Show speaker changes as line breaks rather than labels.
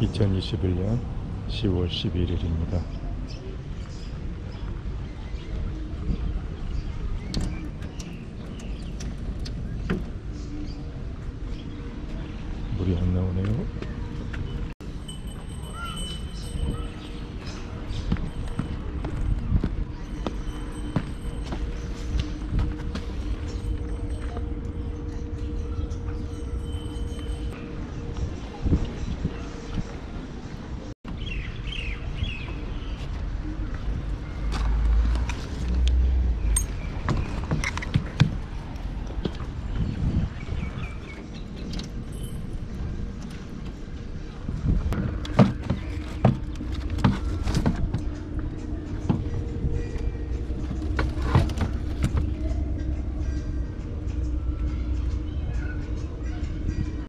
2021년 10월 11일입니다. 물이 안 나오네요.